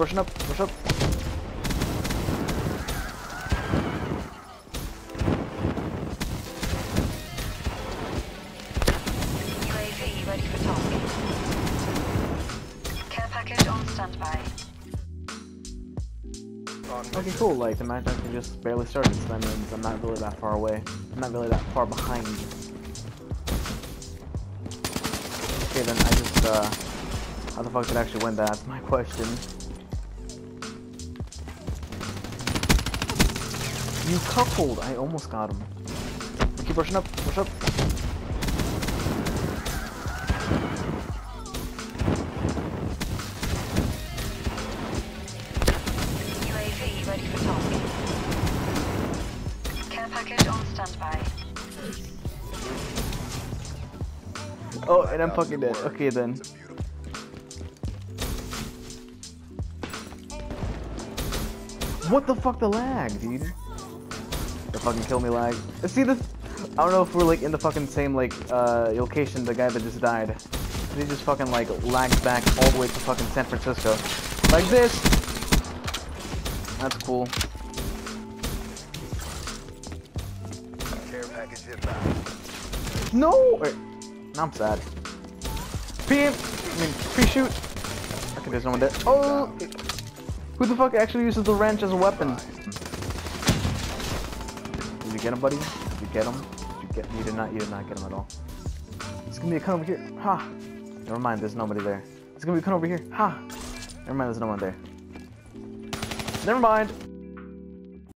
rushing up, rush up. UAV ready for task. Care package on standby. Okay, cool. Like the match actually just barely started, so that means I'm not really that far away. I'm not really that far behind. Okay, then I just uh, how the fuck did I actually win that? That's my question. You coupled. I almost got him. Keep rushing up. Push up. UAV ready for task. Care package on standby. Oh, and I'm fucking dead. Okay then. What the fuck, the lag, dude? Fucking kill me lag. See this? I don't know if we're like in the fucking same like uh location. The guy that just died. He just fucking like lagged back all the way to fucking San Francisco, like this. That's cool. No. Wait. I'm sad. PM. I mean pre-shoot. Okay, there's no one there. Oh. Who the fuck actually uses the wrench as a weapon? Did you get him, buddy? Did you get him? Did you get? You did not. You did not get him at all. It's gonna be a cut over here. Ha. Never mind. There's nobody there. It's gonna be a cut over here. Ha. Never mind. There's no one there. Never mind.